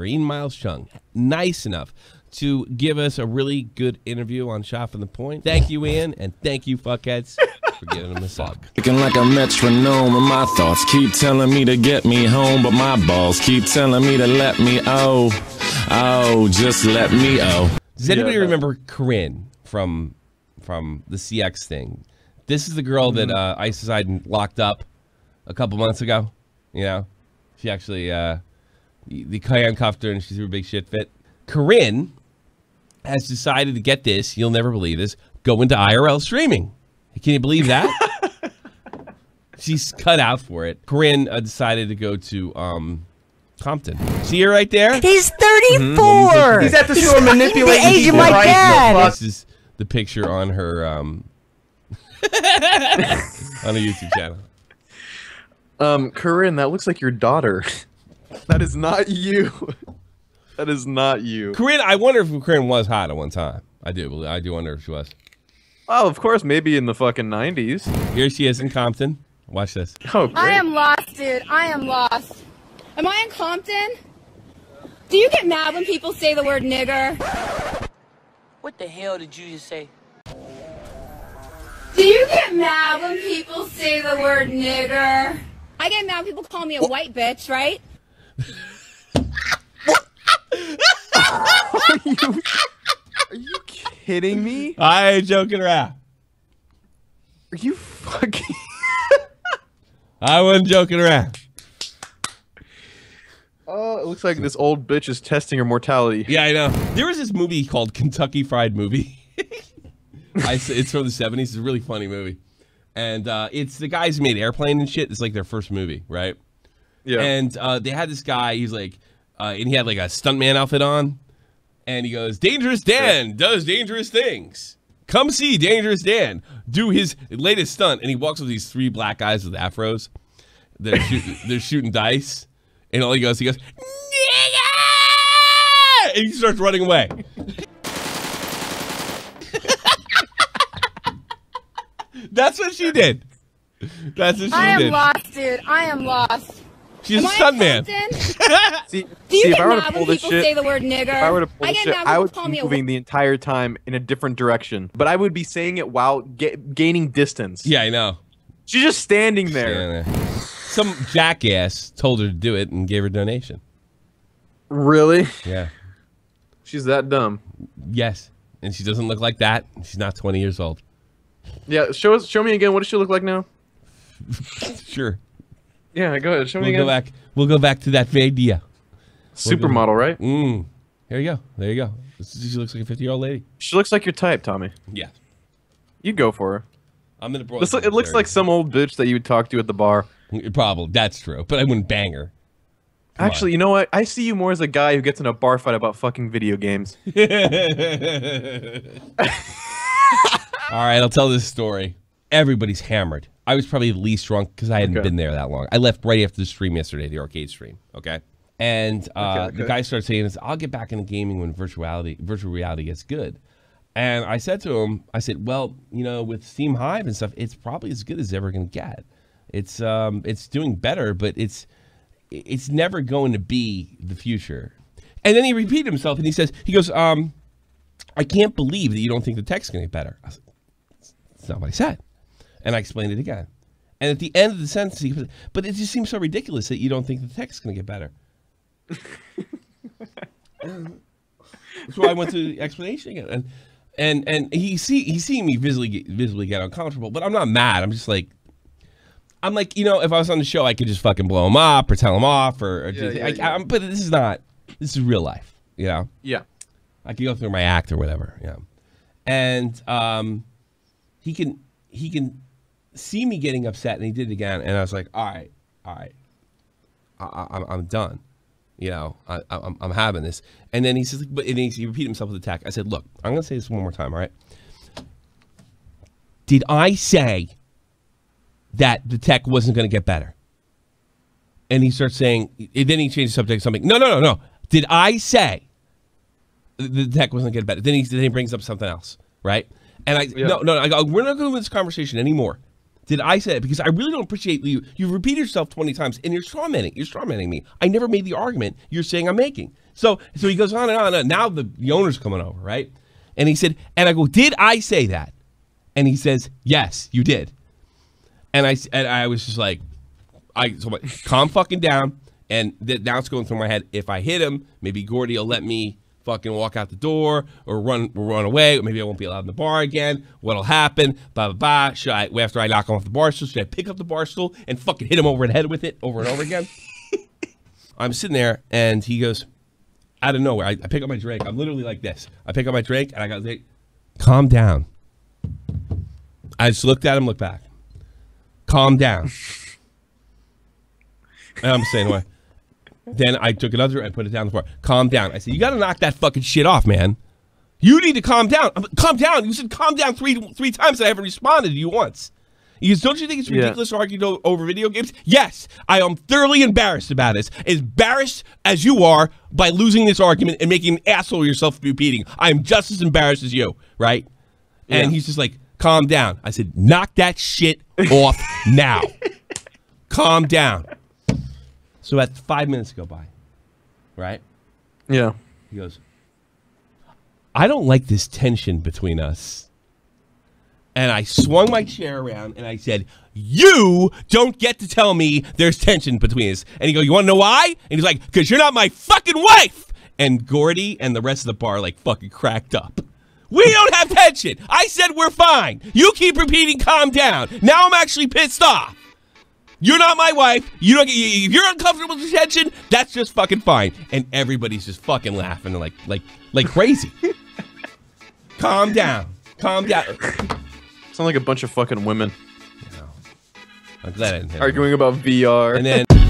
Ian Miles Cheong, nice enough to give us a really good interview on Shot from the Point. Thank you, Ian, and thank you, fuckheads, for giving him a sub. Looking like a metronome, and my thoughts keep telling me to get me home, but my balls keep telling me to let me oh, oh, just let me oh. Does anybody remember Corinne from from the CX thing? This is the girl that uh, ISIS had locked up a couple months ago. You know, she actually uh, the the handcuffed her and she threw a big shit fit. Corinne has decided to get this. You'll never believe this. Go into IRL streaming. Can you believe that? She's cut out for it. Corinne uh, decided to go to um, Compton. See her right there. He's 34. He's at the store the manipulating age of people, my right? dad. This is the picture on her um, on a YouTube channel. Um, Corinne, that looks like your daughter. that is not you. that is not you. Corinne, I wonder if Corinne was hot at one time. I do. believe- I do wonder if she was. Oh, of course, maybe in the fucking 90s. Here she is in Compton. Watch this. Oh, great. I am lost, dude. I am lost. Am I in Compton? Do you get mad when people say the word nigger? What the hell did you just say? Do you get mad when people say the word nigger? I get mad when people call me a white bitch, right? Are you kidding me? I ain't joking around. Are you fucking... I wasn't joking around. Oh, it looks like this old bitch is testing her mortality. Yeah, I know. There was this movie called Kentucky Fried Movie. I, s- it's from the 70s. It's a really funny movie. And uh, it's the guys who made Airplane and shit. It's like their first movie, right? Yeah. And uh, they had this guy. He's like, uh, and he had like a stuntman outfit on, and he goes, "Dangerous Dan does dangerous things. Come see Dangerous Dan do his latest stunt." And he walks with these three black guys with afros. They're shooting, they're shooting dice, and all he goes, he goes, "Nigga!" and he starts running away. That's what she did. That's what she did. I am lost, dude. I am lost. She's a Am I in stuntman. See, Do you see if I were to mad pull this people say shit, the word nigger? if I were to pull I this shit, I would people call be me a moving the entire time in a different direction. But I would be saying it while ga- gaining distance. Yeah, I know. She's just standing there. Yeah, I know. Some jackass told her to do it and gave her a donation. Really? Yeah. She's that dumb. Yes. And she doesn't look like that. She's not 20 years old. Yeah, show us. Show me again. What does she look like now? Sure. Yeah, go ahead. Show me We'll again. go back. We'll go back to that video. Supermodel, right? Mm. Here you go. There you go. She looks like a 50 year old lady. She looks like your type, Tommy. Yeah. You go for her. I'm in a broad. This, it looks like some old bitch that you would talk to at the bar. Probably. That's true. But I wouldn't bang her. Actually, you know what? I see you more as a guy who gets in a bar fight about fucking video games. All right, I'll tell this story. Everybody's hammered. I was probably the least drunk because I hadn't Okay. been there that long. I left right after the stream yesterday, the arcade stream. Okay, and uh, Okay, the guy started saying, this, "I'll get back into gaming when virtual reality, virtual reality gets good." And I said to him, "I said, well, you know, with Steam Vive and stuff, it's probably as good as it's ever going to get. It's um, it's doing better, but it's it's never going to be the future." And then he repeated himself, and he says, "He goes, um." I can't believe that you don't think the tech's going to get better. Like, That's not what I said. And I explained it again. And at the end of the sentence, he was, but it just seems so ridiculous that you don't think the tech's going to get better. so I went through the explanation again. And and and he see he seeing me visibly get, visibly get uncomfortable, but I'm not mad. I'm just like I'm like, you know, if I was on the show, I could just fucking blow him up or tell him off or, or just, yeah, I, yeah. I'm- but this is not. This is real life, you know. Yeah. I can go through my act or whatever. Yeah, and um, he can he can see me getting upset, and he did it again, and I was like, all right, all right, I, I, I'm I'm done. You know, I, I- I'm I'm having this, and then he says, but and he, he repeated himself with attack. I said, look, I'm gonna say this one more time. All right. Did I say that the tech wasn't going to get better? And he starts saying, and then he changed the subject to something. No, no, no, no. Did I say the tech wasn't getting better. Then he then he brings up something else, right? And I no no I go we're not going to this conversation anymore. Did I say it? Because I really don't appreciate you. You've repeated yourself twenty times, and you're strawmanning. You're strawmanning me. I never made the argument you're saying I'm making. So so he goes on and on. And now the, the owner's coming over, right? And he said, and I go, did I say that? And he says, yes, you did. And I, and I was just like, I so like, calm fucking down. And th- now it's going through my head. If I hit him, maybe Gordy will let me fucking walk out the door or run run away. Or maybe I won't be allowed in the bar again. What'll happen? Blah blah blah. Should I after I knock him off the bar stool? Should I pick up the bar stool and fucking hit him over the head with it over and over again? I'm sitting there and he goes out of nowhere. I, I pick up my drink. I'm literally like this. I pick up my drink and I go, calm down. I just looked at him, looked back. Calm down. And I'm saying, what? Then I took another and put it down the floor. Calm down. I said, you got to knock that fucking shit off, man. You need to calm down. Calm down. You said calm down three three times. I haven't responded to you once. He goes, don't you think it's Yeah. ridiculous to argue over video games? Yes, I am thoroughly embarrassed about this. As embarrassed as you are by losing this argument and making an asshole of yourself repeating. I am just as embarrassed as you, right? And he's just like, calm down. I said, knock that shit off now. calm down. So at five minutes go by, right? Yeah. He goes, I don't like this tension between us. And I swung my chair around and I said, You don't get to tell me there's tension between us. And he goes, You want to know why? And he's like, Because you're not my fucking wife. And Gordy and the rest of the bar like fucking cracked up. We don't have tension. I said we're fine. You keep repeating, calm down. Now I'm actually pissed off. You're not my wife. You don't. If you're uncomfortable with attention, that's just fucking fine. And everybody's just fucking laughing like like like crazy. Calm down. Calm down. Sound like a bunch of fucking women I'm glad I didn't arguing about VR. And then